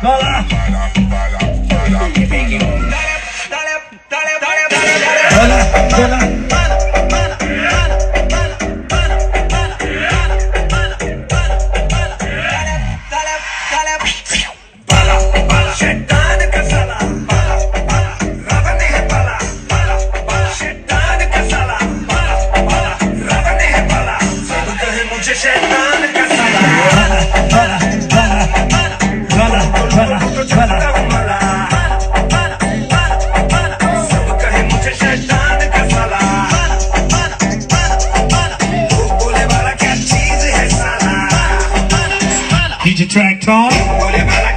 Dale, dale, dale, dale, dale. track time.